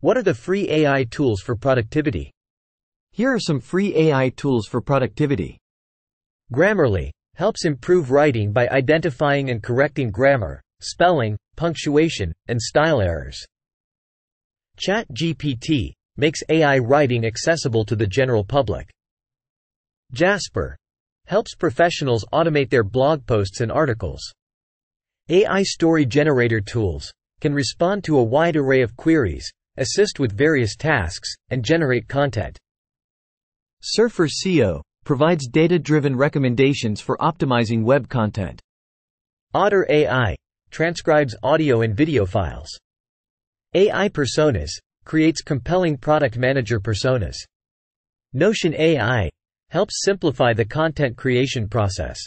What are the free AI tools for productivity? Here are some free AI tools for productivity. Grammarly helps improve writing by identifying and correcting grammar, spelling, punctuation, and style errors. ChatGPT makes AI writing accessible to the general public. Jasper helps professionals automate their blog posts and articles. AI story generator tools can respond to a wide array of queries, assist with various tasks, and generate content. Surfer SEO provides data-driven recommendations for optimizing web content. Otter AI transcribes audio and video files. AI Personas creates compelling product manager personas. Notion AI helps simplify the content creation process.